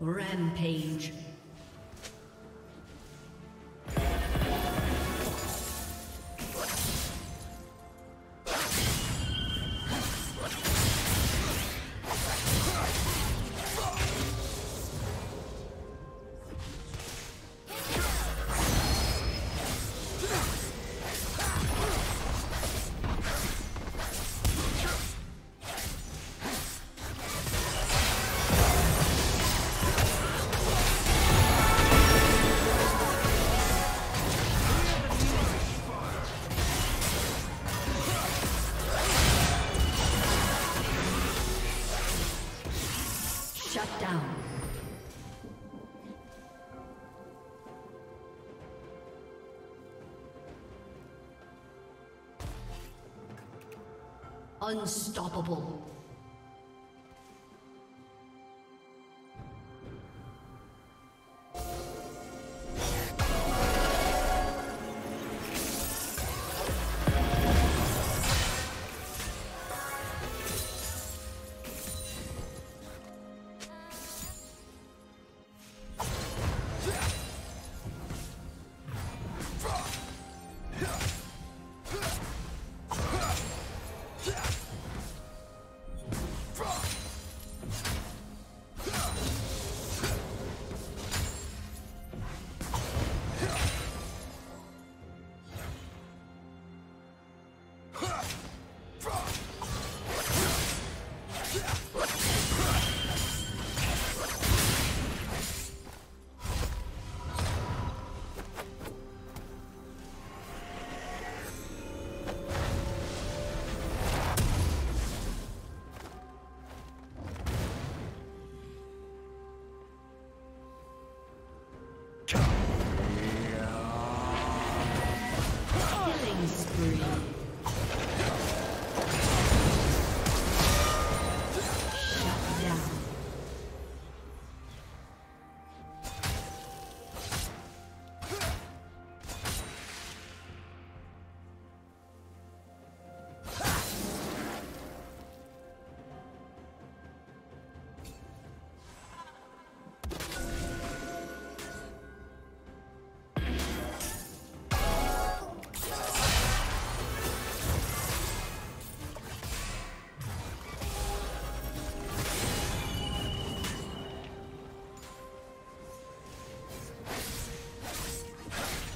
Rampage. Unstoppable.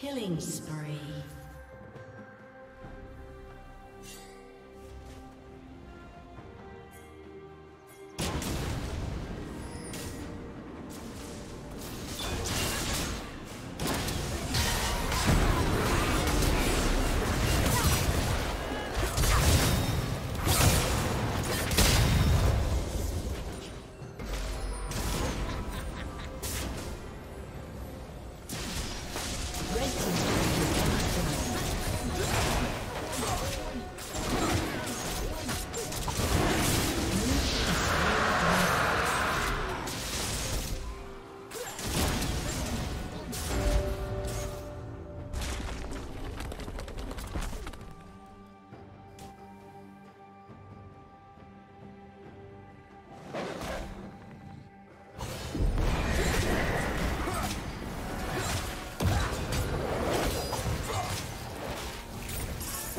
Killing spree.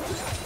Let's go.